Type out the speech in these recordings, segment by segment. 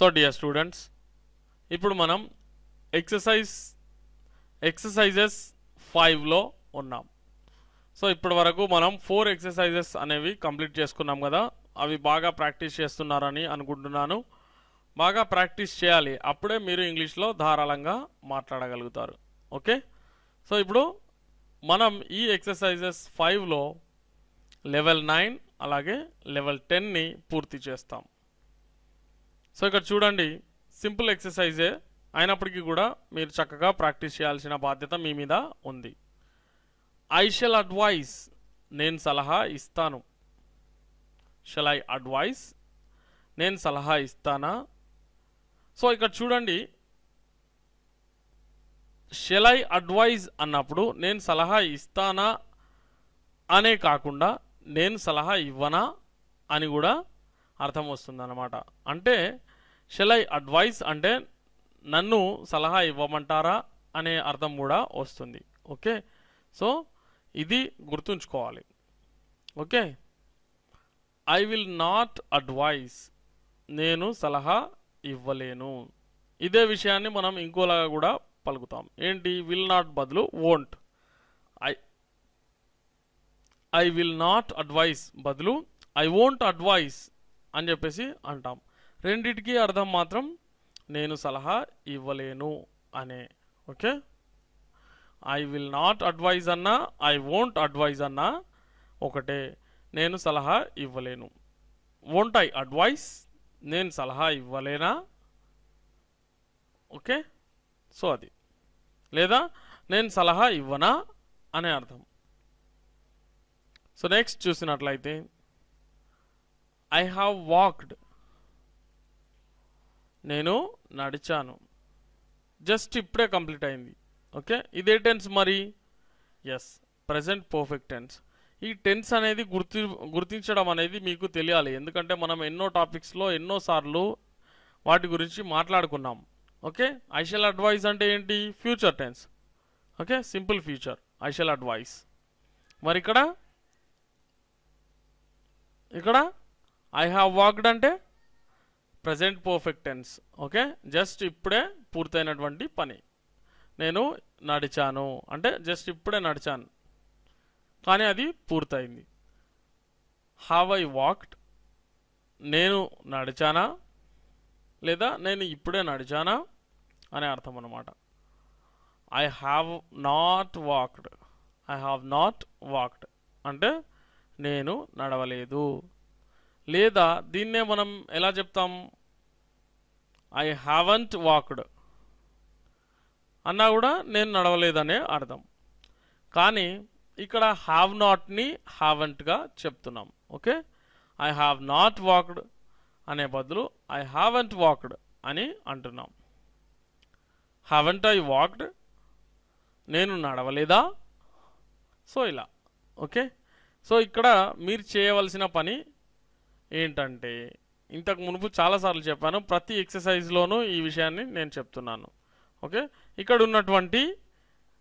So dear students ఇప్పుడు మనం exercise exercises ఫైవ్లో ఉన్నాం. సో ఇప్పటి వరకు మనం ఫోర్ ఎక్సర్సైజెస్ అనేవి కంప్లీట్ చేసుకున్నాం కదా. అవి బాగా ప్రాక్టీస్ చేస్తున్నారని అనుకుంటున్నాను. బాగా ప్రాక్టీస్ చేయాలి. అప్పుడే మీరు ఇంగ్లీష్లో ధారాళంగా మాట్లాడగలుగుతారు. ఓకే సో ఇప్పుడు మనం ఈ ఎక్సర్సైజెస్ ఫైవ్లో లెవెల్ నైన్ అలాగే లెవెల్ టెన్ని పూర్తి చేస్తాం. సో ఇక్కడ చూడండి సింపుల్ ఎక్సర్సైజే అయినప్పటికీ కూడా మీరు చక్కగా ప్రాక్టీస్ చేయాల్సిన బాధ్యత మీ మీద ఉంది. ఐ షెల్ అడ్వైస్ నేను సలహా ఇస్తాను. షెల్ ఐ అడ్వైస్ నేను సలహా ఇస్తానా? సో ఇక్కడ చూడండి షెల్ ఐ అడ్వైజ్ అన్నప్పుడు నేను సలహా ఇస్తానా? అనే కాకుండా నేను సలహా ఇవ్వనా? అని కూడా అర్థం వస్తుందన్నమాట అంటే షెల్ ఐ అడ్వైస్ అంటే నన్ను సలహా ఇవ్వమంటారా? అనే అర్థం కూడా వస్తుంది. ఓకే? సో ఇది గుర్తుంచుకోవాలి. Okay? I will not advise నేను సలహా ఇవ్వలేను. ఇదే విషయాన్ని మనం ఇంకోలాగా కూడా పలుకుతాం. ఏంటి? విల్ నాట్ బదులు won't I I will not advice బదులు ఐ వోంట్ అడ్వైస్ అని చెప్పేసి అంటాం. రెండిటికి అర్థం మాత్రం నేను సలహా ఇవ్వలేను అనే okay? I will not advise అన్నా ఐ వోంట్ అడ్వైజ్ అన్నా ఒకటే నేను సలహా ఇవ్వలేను. వోంట్ ఐ అడ్వైస్ నేను సలహా ఇవ్వలేనా? ఓకే? సో అది. లేదా నేను సలహా ఇవ్వనా? అనే అర్థం. సో నెక్స్ట్ చూసినట్లయితే ఐ హ్యావ్ వాక్డ్ నేను నడిచాను. జస్ట్ ఇప్పుడే కంప్లీట్ అయింది. ఓకే ఇదే టెన్స్ మరి? ఎస్ ప్రజెంట్ పర్ఫెక్ట్ టెన్స్ ఈ టెన్స్ అనేది గుర్తి గుర్తించడం అనేది మీకు తెలియాలి. ఎందుకంటే మనం ఎన్నో టాపిక్స్లో ఎన్నో సార్లు వాటి గురించి మాట్లాడుకున్నాం. ఓకే ఐషల్ అడ్వైజ్ అడ్వైస్ అంటే ఏంటి? Future tense okay simple future I shall advice మరి ఇక్కడ ఇక్కడ? ఐ హ్యావ్ వాక్డ్ అంటే present perfect tense okay just ఇప్పుడే పూర్తయినటువంటి పని. నేను నడిచాను. అంటే జస్ట్ ఇప్పుడే నడిచాను. కానీ అది పూర్తయింది. హ్యావ్ ఐ వాక్డ్ నేను నడిచానా? లేదా నేను ఇప్పుడే నడిచానా? అనే అర్థం అన్నమాట. I have not walked I have not walked అంటే నేను నడవలేదు. లేదా దీన్నే మనం ఎలా చెప్తాం? ఐ హ్యావంట్ వాక్డ్ అన్నా కూడా నేను నడవలేదనే అర్థం. కానీ ఇక్కడ హ్యావ్ నాట్ని హ్యావంట్గా చెప్తున్నాం. Okay? I have not walked అనే బదులు ఐ హ్యావంట్ వాక్డ్ అని అంటున్నాం. హ్యావంట్ ఐ వాక్డ్ నేను నడవలేదా? సో ఇలా. ఓకే? సో ఇక్కడ మీరు చేయవలసిన పని ఏంటంటే ఇంతకు మునుపు చాలాసార్లు చెప్పాను ప్రతి ఎక్సర్సైజ్లోనూ ఈ విషయాన్ని నేను చెప్తున్నాను. ఓకే? ఇక్కడ ఉన్నటువంటి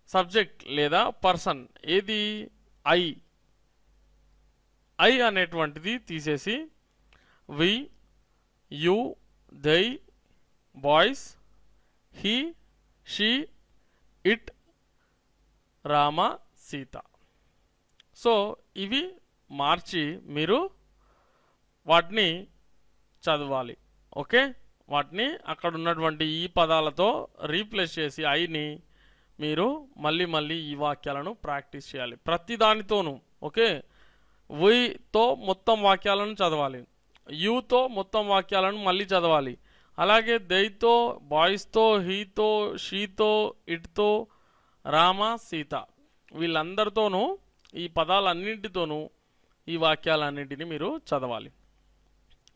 సబ్జెక్ట్ లేదా పర్సన్ ఏది? ఐ. ఐ అనేటువంటిది తీసేసి we you they boys he she it Rama Sita. So ఇవి మార్చి మీరు వాటిని చదవాలి. ఓకే? వాటిని అక్కడ ఉన్నటువంటి ఈ పదాలతో రీప్లేస్ చేసి ఐని మీరు మళ్ళీ మళ్ళీ ఈ వాక్యాలను ప్రాక్టీస్ చేయాలి. ప్రతి దానితోనూ ఓకే? వీతో మొత్తం వాక్యాలను చదవాలి. యూతో మొత్తం వాక్యాలను మళ్ళీ చదవాలి. అలాగే దైతో బాయ్స్తో హీతో షీతో ఇట్తో రామ సీత. వీళ్ళందరితోనూ ఈ పదాలన్నింటితోనూ ఈ వాక్యాలన్నింటినీ మీరు చదవాలి.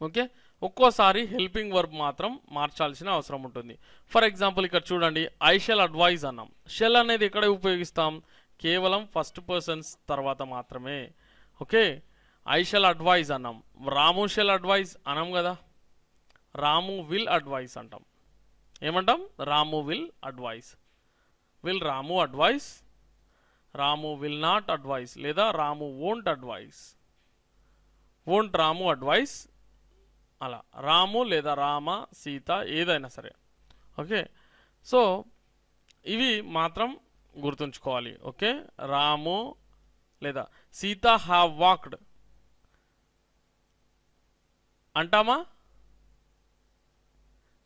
ఓకే? ఒక్కోసారి హెల్పింగ్ వర్బ్ మాత్రం మార్చాల్సిన అవసరం ఉంటుంది. ఫర్ ఎగ్జాంపుల్ ఇక్కడ చూడండి ఐ షెల్ అడ్వైజ్ అన్నాం. షెల్ అనేది ఎక్కడ ఉపయోగిస్తాం? కేవలం ఫస్ట్ పర్సన్స్ తర్వాత మాత్రమే. ఓకే? ఐ షెల్ అడ్వైజ్ అన్నాం. రాము షెల్ అడ్వైజ్ అన్నాం కదా? రాము విల్ అడ్వైస్ అంటాం. ఏమంటాం? Ramu will advice will Ramu advice Ramu will not advice లేదా Ramu won't advice won't Ramu advice అలా. రాము లేదా రామ సీత ఏదైనా సరే. ఓకే? సో ఇవి మాత్రం గుర్తుంచుకోవాలి. ఓకే? రాము లేదా సీత హ్యావ్ వాక్డ్ అంటామా?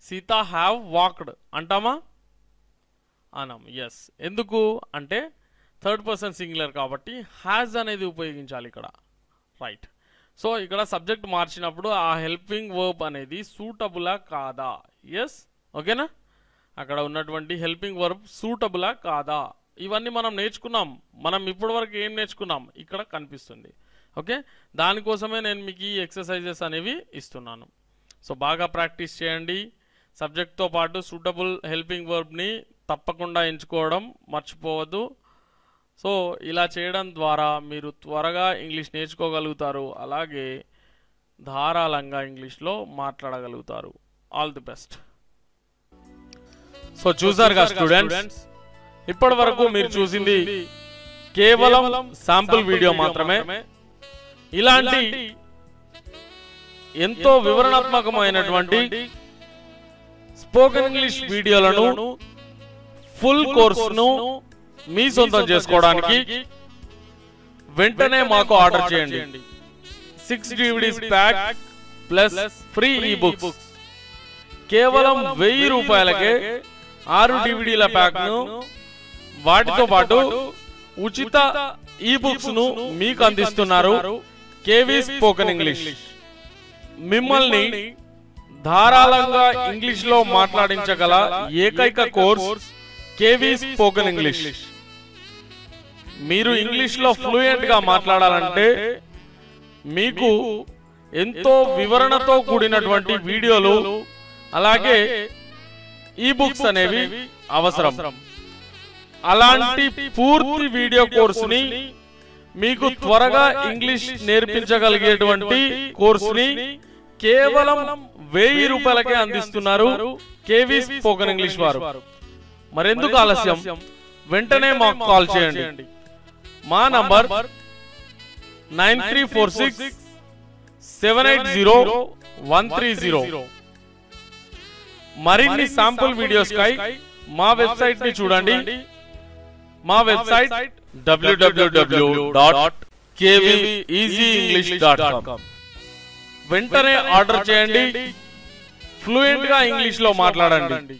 సీత హ్యావ్ వాక్డ్ అంటామా? అనం. ఎస్ ఎందుకు? అంటే థర్డ్ పర్సన్ సింగులర్ కాబట్టి హ్యాజ్ అనేది ఉపయోగించాలి ఇక్కడ. రైట్ సో ఇక్కడ సబ్జెక్ట్ మార్చినప్పుడు ఆ హెల్పింగ్ వర్బ్ అనేది సూటబులా కాదా? ఎస్ ఓకేనా అక్కడ ఉన్నటువంటి హెల్పింగ్ వర్బ్ సూటబులా కాదా? ఇవన్నీ మనం నేర్చుకున్నాం. మనం ఇప్పటివరకు ఏం నేర్చుకున్నాం? ఇక్కడ కనిపిస్తుంది. ఓకే దానికోసమే నేను మీకు ఈ ఎక్సర్సైజెస్ అనేవి ఇస్తున్నాను. సో బాగా ప్రాక్టీస్ చేయండి. సబ్జెక్ట్తో పాటు సూటబుల్ హెల్పింగ్ వర్బ్ని తప్పకుండా ఎంచుకోవడం మర్చిపోవద్దు. సో ఇలా చేయడం ద్వారా మీరు త్వరగా ఇంగ్లీష్ నేర్చుకోగలుగుతారు. అలాగే ధారాళంగా ఇంగ్లీష్లో మాట్లాడగలుగుతారు. All the best. సో చూసారుగా స్టూడెంట్స్? ఇప్పటి వరకు మీరు చూసింది కేవలం శాంపుల్ వీడియో మాత్రమే. ఇలాంటి ఎంతో వివరణాత్మకమైనటువంటి స్పోకెన్ ఇంగ్లీష్ వీడియోలను ఫుల్ కోర్సును మీ సొంతం చేసుకోవడానికి వెంటనే మాకు ఆర్డర్ చేయండి. Six DVDs pack plus free e books కేవలం వెయ్యి రూపాయలకే ఆరు డివిడీల ప్యాక్ను వాటితో పాటు ఉచిత ఈ బుక్స్ను మీకు అందిస్తున్నారు కేవీ స్పోకెన్ ఇంగ్లీష్ మిమ్మల్ని ధారాళంగా ఇంగ్లీష్లో మాట్లాడించగల ఏకైక కోర్స్ కేవీ స్పోకెన్ ఇంగ్లీష్ మీరు ఇంగ్లీష్లో ఫ్లూయెంట్గా మాట్లాడాలంటే మీకు ఎంతో వివరణతో కూడినటువంటి వీడియోలు అలాగే ఈ బుక్స్ అనేవి అవసరం. అలాంటి పూర్తి వీడియో కోర్సుని మీకు త్వరగా ఇంగ్లీష్ నేర్పించగలిగేటువంటి కోర్సుని కేవలం వెయ్యి రూపాయలకే అందిస్తున్నారు కేవీ స్పోకెన్ ఇంగ్లీష్ వారు. మరెందుకు ఆలస్యం? వెంటనే మాకు కాల్ చేయండి. మా number nine three four six seven eight zero one three zero. మరిన్ని శాంపుల్ వీడియోస్ కై మా వెబ్సైట్ని చూడండి. మా website W W W dot dot com వెంటనే ఆర్డర్ చేయండి. ఫ్లూయెంట్గా ఇంగ్లీష్లో మాట్లాడండి.